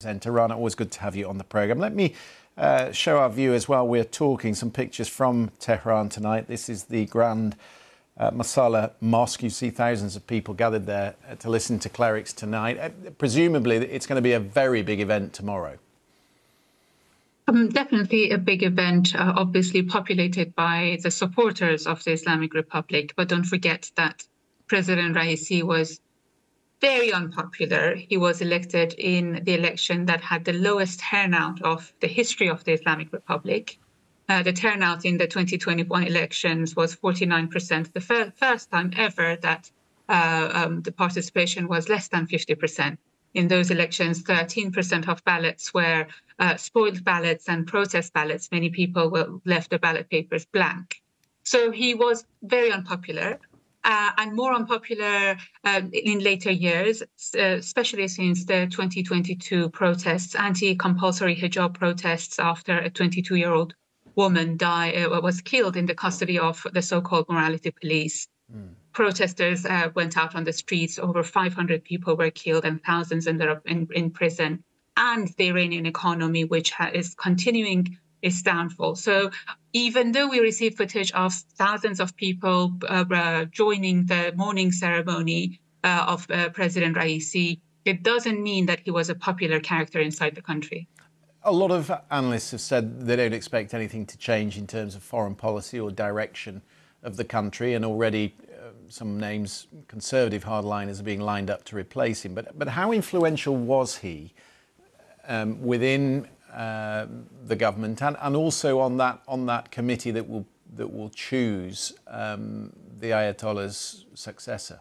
presenter. Rana, always good to have you on the programme. Let me uh, show our viewers while we're talking some pictures from Tehran tonight. This is the Grand uh, Mosalla Mosque. You see thousands of people gathered there uh, to listen to clerics tonight. Uh, presumably, it's going to be a very big event tomorrow. Um, definitely a big event, uh, obviously populated by the supporters of the Islamic Republic. But don't forget that President Raisi was very unpopular. He was elected in the election that had the lowest turnout of the history of the Islamic Republic. Uh, the turnout in the 2021 elections was 49%, the fir- first time ever that uh, um, the participation was less than 50%. In those elections, 13% of ballots were uh, spoiled ballots and protest ballots. Many people were left the ballot papers blank. So he was very unpopular uh, and more unpopular um, in later years, uh, especially since the 2022 protests, anti-compulsory hijab protests after a 22-year-old woman died, uh, was killed in the custody of the so-called morality police. Mm. Protesters uh, went out on the streets. Over 500 people were killed, and thousands ended up in, in prison. And the Iranian economy, which ha- is continuing its downfall. So even though we received footage of thousands of people uh, uh, joining the mourning ceremony uh, of uh, President Raisi, it doesn't mean that he was a popular character inside the country. A lot of analysts have said they don't expect anything to change in terms of foreign policy or direction of the country, and already uh, some names, conservative hardliners, are being lined up to replace him. But, but how influential was he um, within the government and, and also on that on that committee that will that will choose um, the Ayatollah's successor?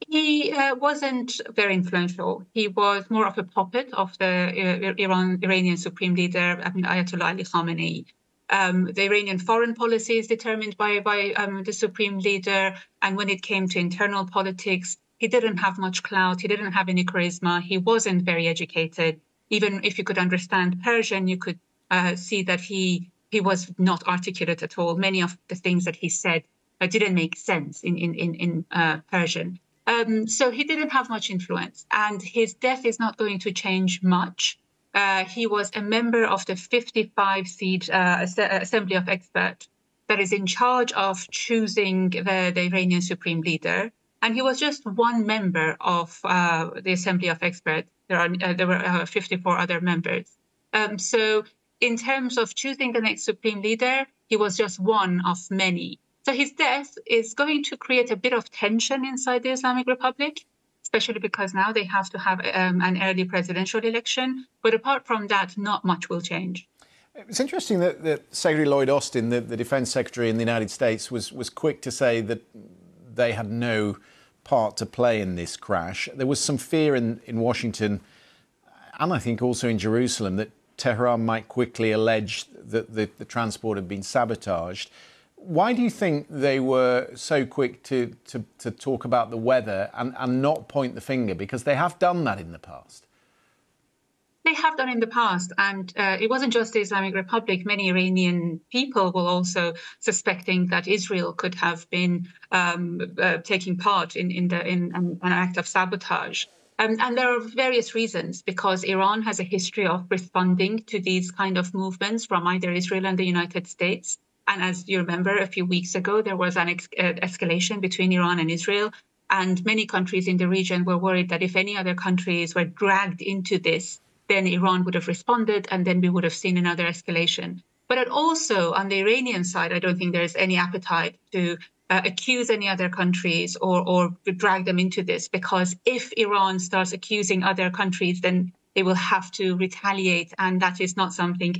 He uh, wasn't very influential. He was more of a puppet of the uh, Iran Iranian supreme leader Ayatollah Ali Khamenei. Um, the Iranian foreign policy is determined by by um, the supreme leader, and when it came to internal politics, he didn't have much clout. He didn't have any charisma. He wasn't very educated even if you could understand Persian, you could uh, see that he he was not articulate at all. Many of the things that he said uh, didn't make sense in in in, in uh, Persian. Um, so he didn't have much influence, and his death is not going to change much. Uh, he was a member of the 55 seat uh, Assembly of Experts that is in charge of choosing the, the Iranian supreme leader. And he was just one member of uh, the Assembly of Experts there are uh, there were uh, 54 other members. Um, so in terms of choosing the next supreme leader, he was just one of many. So his death is going to create a bit of tension inside the Islamic Republic, especially because now they have to have um, an early presidential election. But apart from that, not much will change. It's interesting that, that Secretary Lloyd Austin, the, the Defense Secretary in the United States, was was quick to say that they had no part to play in this crash. There was some fear in, in Washington and I think also in Jerusalem that Tehran might quickly allege that the, the transport had been sabotaged. Why do you think they were so quick to, to, to talk about the weather and, and not point the finger? Because they have done that in the past they have done in the past. And uh, it wasn't just the Islamic Republic. Many Iranian people were also suspecting that Israel could have been um, uh, taking part in, in, the, in an, an act of sabotage. Um, and there are various reasons because Iran has a history of responding to these kind of movements from either Israel and the United States. And as you remember, a few weeks ago, there was an ex- uh, escalation between Iran and Israel. And many countries in the region were worried that if any other countries were dragged into this, then Iran would have responded, and then we would have seen another escalation. But also on the Iranian side, I don't think there's any appetite to uh, accuse any other countries or, or drag them into this, because if Iran starts accusing other countries, then they will have to retaliate, and that is not something